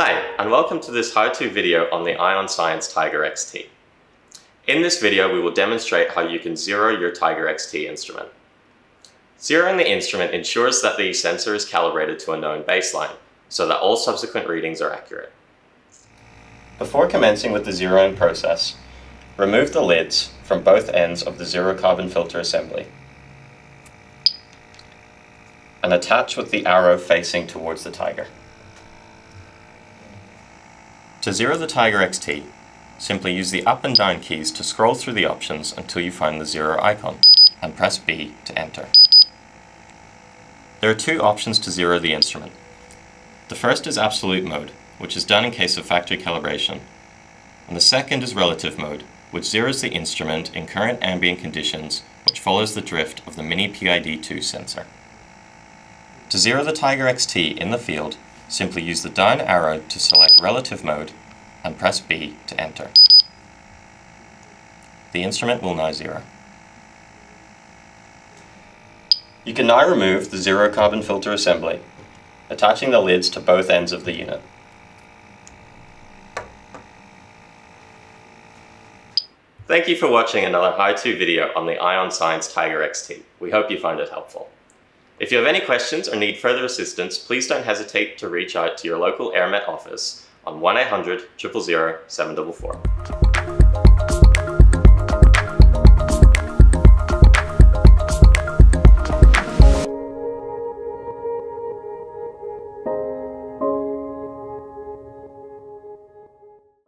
Hi, and welcome to this how-to video on the Ion Science Tiger XT. In this video, we will demonstrate how you can zero your Tiger XT instrument. Zeroing the instrument ensures that the sensor is calibrated to a known baseline, so that all subsequent readings are accurate. Before commencing with the zeroing process, remove the lids from both ends of the zero carbon filter assembly and attach with the arrow facing towards the Tiger. To zero the Tiger XT, simply use the up and down keys to scroll through the options until you find the zero icon, and press B to enter. There are two options to zero the instrument. The first is absolute mode, which is done in case of factory calibration, and the second is relative mode, which zeroes the instrument in current ambient conditions which follows the drift of the Mini PID2 sensor. To zero the Tiger XT in the field, simply use the down arrow to select relative mode and press B to enter. The instrument will now zero. You can now remove the zero carbon filter assembly, attaching the lids to both ends of the unit. Thank you for watching another how-to video on the Ion Science Tiger XT. We hope you found it helpful. If you have any questions or need further assistance, please don't hesitate to reach out to your local AirMet office on 1-800-000-744.